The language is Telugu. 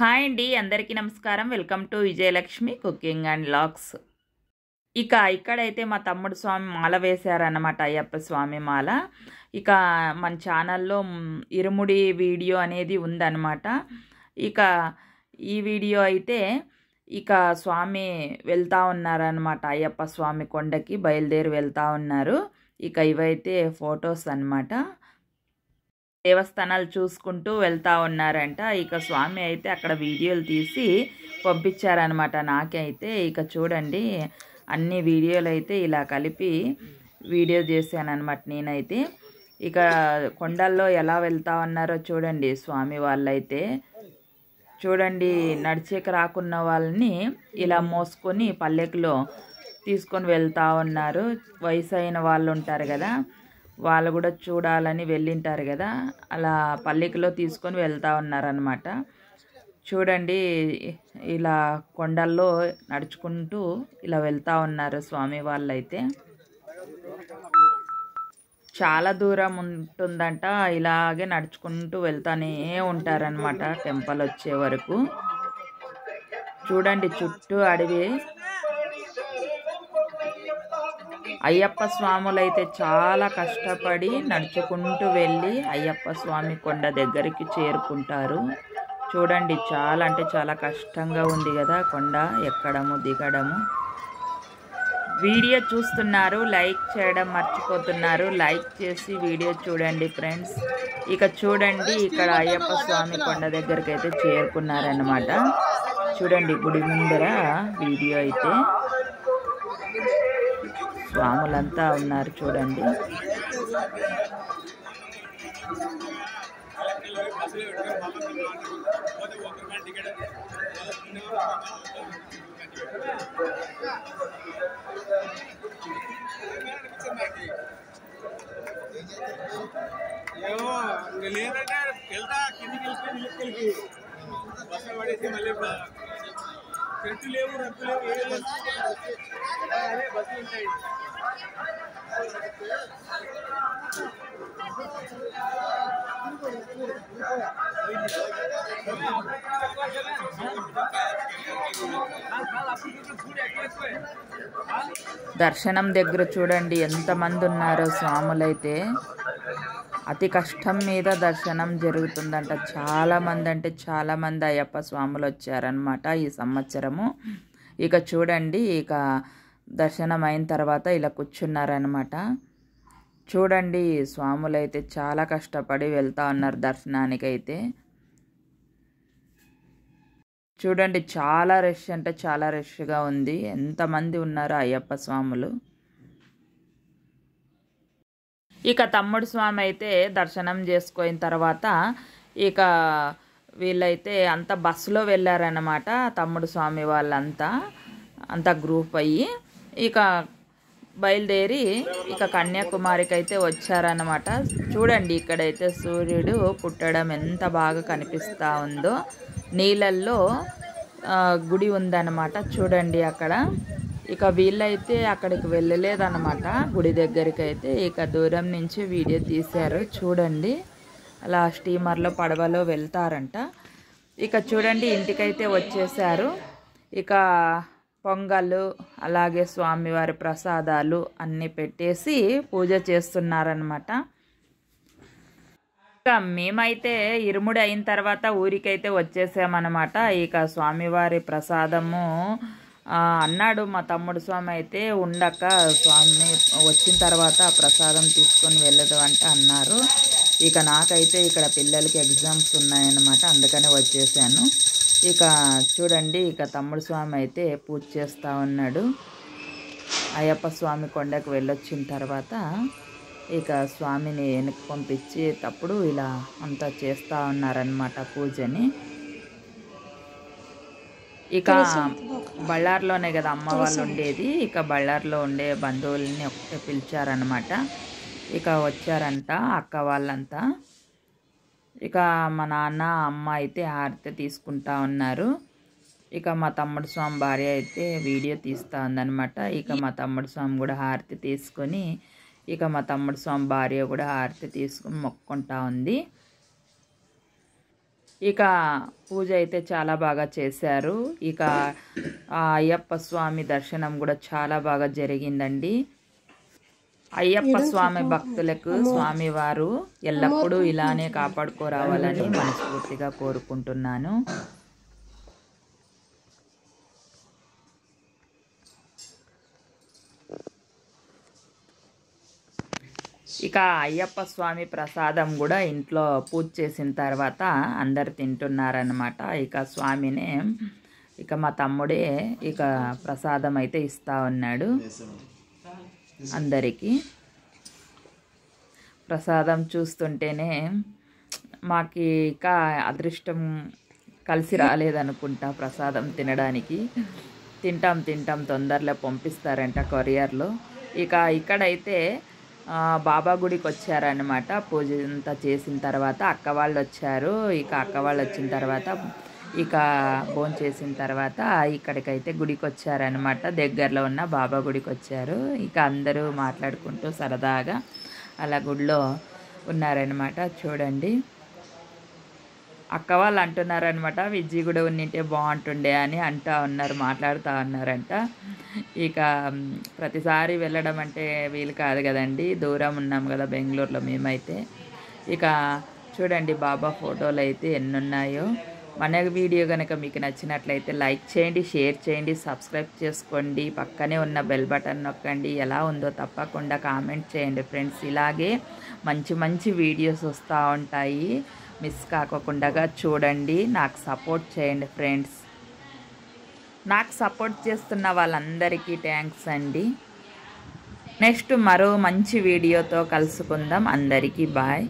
హాయ్ అండి అందరికీ నమస్కారం. Welcome to Vijayalakshmi cooking and lakhs. ఇక ఇక్కడైతే మా తమ్ముడు స్వామి మాల వేశారన్నమాట అయ్యప్ప స్వామి మాల. ఇక మన ఛానల్లో ఇరుముడి వీడియో అనేది ఉందన్నమాట. ఇక ఈ వీడియో అయితే ఇక స్వామి వెళ్తా ఉన్నారనమాట అయ్యప్ప స్వామి కొండకి బయలుదేరి వెళ్తా ఉన్నారు. ఇక ఇవైతే ఫొటోస్ అన్నమాట. దేవస్థానాలు చూసుకుంటూ వెళ్తా ఉన్నారంట. ఇక స్వామి అయితే అక్కడ వీడియోలు తీసి పంపించారనమాట నాకైతే ఇక చూడండి అన్ని వీడియోలు అయితే ఇలా కలిపి వీడియో చేశానమాట నేనైతే. ఇక కొండల్లో ఎలా వెళ్తా ఉన్నారో చూడండి స్వామి వాళ్ళైతే. చూడండి నడిచేకి రాకున్న వాళ్ళని ఇలా మోసుకొని పల్లెకులో తీసుకొని వెళ్తా ఉన్నారు. వయసు అయిన వాళ్ళు ఉంటారు కదా. వాళ్ళు కూడా చూడాలని వెళ్ళింటారు కదా. అలా పల్లికలో తీసుకొని వెళ్తా ఉన్నారనమాట చూడండి ఇలా కొండల్లో నడుచుకుంటూ ఇలా వెళ్తూ ఉన్నారు స్వామి వాళ్ళైతే. చాలా దూరం ఉంటుందంట ఇలాగే నడుచుకుంటూ వెళ్తానే ఉంటారనమాట టెంపుల్ వచ్చే వరకు. చూడండి చుట్టూ అడవి అయ్యప్ప స్వాములైతే చాలా కష్టపడి నడుచుకుంటూ వెళ్ళి అయ్యప్ప స్వామి కొండ దగ్గరికి చేరుకుంటారు. చూడండి చాలా అంటే చాలా కష్టంగా ఉంది కదా కొండ. ఎక్కడము దిగడము. వీడియో చూస్తున్నారు లైక్ చేయడం మర్చిపోతున్నారు. లైక్ చేసి వీడియో చూడండి ఫ్రెండ్స్. ఇక చూడండి ఇక్కడ అయ్యప్ప స్వామి కొండ దగ్గరికి అయితే చేరుకున్నారనమాట చూడండి గుడి ముందర వీడియో అయితే. స్వాములంతా ఉన్నారు చూడండి. ఏమో లేదంటే వెళ్తా కిందికి వెళ్తే నిలుపుకెళ్ళి బస్సు పడేసి మళ్ళీ చెట్టు లేవు రప్పు లేవు ఏం బస్సులు ఉంటాయి. దర్శనం దగ్గర చూడండి ఎంతమంది ఉన్నారో స్వాములైతే. అతి కష్టం మీద దర్శనం జరుగుతుందంట. చాలామంది అంటే చాలామంది అయ్యప్ప స్వాములు వచ్చారనమాట ఈ సంవత్సరము. ఇక చూడండి ఇక దర్శనం అయిన తర్వాత ఇలా కూర్చున్నారనమాట చూడండి స్వాములైతే చాలా కష్టపడి వెళ్తా ఉన్నారు దర్శనానికైతే. చూడండి చాలా రష్ అంటే చాలా రష్గా ఉంది. ఎంతమంది ఉన్నారు అయ్యప్ప స్వాములు. ఇక తమ్ముడు స్వామి అయితే దర్శనం చేసుకున్న తర్వాత ఇక వీళ్ళైతే అంతా బస్సులో వెళ్ళారనమాట తమ్ముడు స్వామి వాళ్ళంతా. అంతా గ్రూప్ అయ్యి. ఇక బయలుదేరి ఇక కన్యాకుమారికి అయితే వచ్చారన్నమాట. చూడండి ఇక్కడైతే సూర్యుడు పుట్టడం ఎంత బాగా కనిపిస్తూ ఉందో. నీళ్ళల్లో గుడి ఉందన్నమాట చూడండి అక్కడ. ఇక వీళ్ళైతే అక్కడికి వెళ్ళలేదన్నమాట. గుడి దగ్గరికి అయితే ఇక దూరం నుంచి వీడియో తీశారు. చూడండి. అలా స్టీమర్లో పడవలో వెళ్తారంట. ఇక చూడండి ఇంటికైతే వచ్చేసారు ఇక పొంగలు అలాగే స్వామివారి ప్రసాదాలు అన్నీ పెట్టేసి పూజ చేస్తున్నారనమాట ఇక మేమైతే ఇరుముడి అయిన తర్వాత ఊరికైతే వచ్చేసామన్నమాట. ఇక స్వామివారి ప్రసాదము అన్నాడు మా తమ్ముడు స్వామి అయితే ఉండక స్వామి వచ్చిన తర్వాత ప్రసాదం తీసుకొని వెళ్ళదు అంటే అన్నారు. ఇక నాకైతే ఇక్కడ పిల్లలకి ఎగ్జామ్స్ ఉన్నాయన్నమాట అందుకనే వచ్చేసాను. ఇక చూడండి ఇక తమ్ముడు స్వామి అయితే పూజ చేస్తూ ఉన్నాడు. అయ్యప్ప స్వామి కొండకు వెళ్ళొచ్చిన తర్వాత ఇక స్వామిని వెనక్కి పంపించేటప్పుడు ఇలా అంతా చేస్తూ ఉన్నారనమాట పూజని. ఇక బళ్ళార్లోనే కదా అమ్మ వాళ్ళు ఉండేది. ఇక బళ్ళార్లో ఉండే బంధువులని ఒకటే పిలిచారనమాట ఇక వచ్చారంట అక్క వాళ్ళంతా. ఇక మా నాన్న అమ్మ అయితే హారతి తీసుకుంటా ఉన్నారు. ఇక మా తమ్ముడు స్వామి భార్య అయితే వీడియో తీస్తూ ఉందనమాట ఇక మా తమ్ముడు స్వామి కూడా హారతి తీసుకొని ఇక మా తమ్ముడు స్వామి భార్య కూడా హారతి తీసుకొని మొక్కుంటా ఉంది. ఇక పూజ అయితే చాలా బాగా చేశారు. ఇక అయ్యప్ప స్వామి దర్శనం కూడా చాలా బాగా జరిగిందండి. అయ్యప్ప స్వామి భక్తులకు స్వామివారు ఎల్లప్పుడూ ఇలానే కాపాడుకోరావాలని మనస్ఫూర్తిగా కోరుకుంటున్నాను. ఇక అయ్యప్ప స్వామి ప్రసాదం కూడా ఇంట్లో పూజ చేసిన తర్వాత అందరు తింటున్నారనమాట ఇక స్వామినే ఇక మా తమ్ముడే ఇక ప్రసాదం అయితే ఇస్తా ఉన్నాడు. అందరికీ ప్రసాదం చూస్తుంటేనే మాకు ఇంకా అదృష్టం కలిసి రాలేదనుకుంటా ప్రసాదం తినడానికి. తింటాం తింటాం తొందరలో పంపిస్తారంట కొరియర్లో. ఇక ఇక్కడైతే బాబా గుడికి వచ్చారనమాట పూజ అంతా చేసిన తర్వాత అక్క వాళ్ళు వచ్చారు ఇక అక్క వాళ్ళు వచ్చిన తర్వాత ఇక భోంచేసిన తర్వాత ఇక్కడికైతే గుడికి వచ్చారనమాట దగ్గరలో ఉన్న బాబా గుడికి వచ్చారు ఇక అందరూ మాట్లాడుకుంటూ సరదాగా అలా గుడిలో ఉన్నారనమాట చూడండి. అక్క వాళ్ళు అంటున్నారనమాట విజ్జి కూడా ఉన్నింటే బాగుంటుండే అని అంటా ఉన్నారు మాట్లాడుతూ ఉన్నారంట. ఇక ప్రతిసారి వెళ్ళడం అంటే వీలు కాదు కదండి. దూరం ఉన్నాం కదా బెంగళూరులో మేమైతే. ఇక చూడండి బాబా ఫోటోలు అయితే ఎన్ని ఉన్నాయో మన వీడియో కనుక మీకు నచ్చినట్లయితే లైక్ చేయండి షేర్ చేయండి సబ్స్క్రైబ్ చేసుకోండి. పక్కనే ఉన్న బెల్ బటన్ నొక్కండి. ఎలా ఉందో తప్పకుండా కామెంట్ చేయండి ఫ్రెండ్స్. ఇలాగే మంచి మంచి వీడియోస్ వస్తూ ఉంటాయి. మిస్ కాకుండా చూడండి. నాకు సపోర్ట్ చేయండి ఫ్రెండ్స్. నాకు సపోర్ట్ చేస్తున్న వాళ్ళందరికీ థ్యాంక్స్ అండి. నెక్స్ట్ మరో మంచి వీడియోతో కలుసుకుందాం. అందరికీ బాయ్.